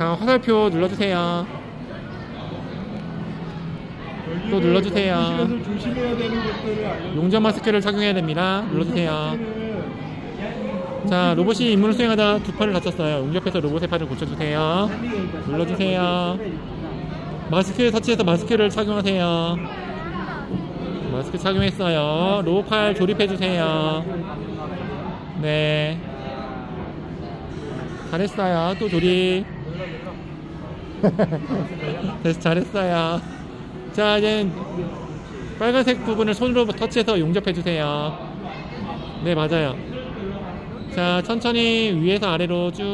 자, 화살표 눌러주세요. 또 눌러주세요. 용접 마스크를 착용해야 됩니다. 눌러주세요. 자, 로봇이 임무를 수행하다 두 팔을 다쳤어요. 용접해서 로봇의 팔을 고쳐주세요. 눌러주세요. 마스크 터치해서 마스크를 착용하세요. 마스크 착용했어요. 로봇 팔 조립해주세요. 네. 잘했어요. 또 조립. 됐어, 잘했어요. 자, 이제 빨간색 부분을 손으로 터치해서 용접해주세요. 네, 맞아요. 자, 천천히 위에서 아래로 쭉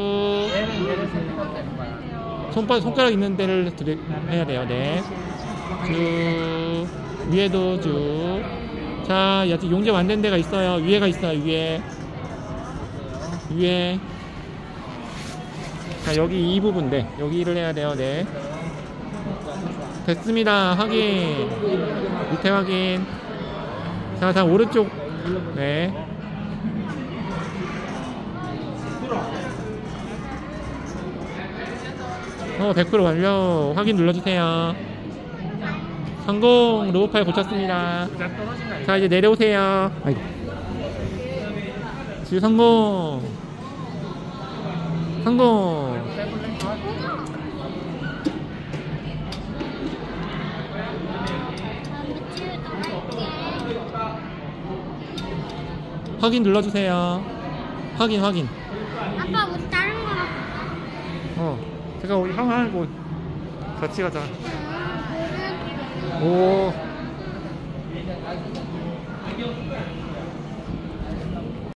손바, 손가락 있는 데를 들이, 해야 돼요. 네. 쭉 위에도 쭉. 자, 아직 용접 안 된 데가 있어요. 위에가 있어요. 위에. 위에. 자, 여기 이 부분인데 여기를 해야 돼요. 네. 됐습니다. 확인. 밑에 확인. 자, 자 오른쪽. 네. 어, 100% 완료. 확인 눌러주세요. 성공. 로봇 파일 고쳤습니다. 자, 이제 내려오세요. 아이고. 지금 성공. 성공. 확인 눌러주세요. 확인, 확인. 아빠 뭐 다른 거 어. 제가 우리 형하고 같이 가자. 아, 오.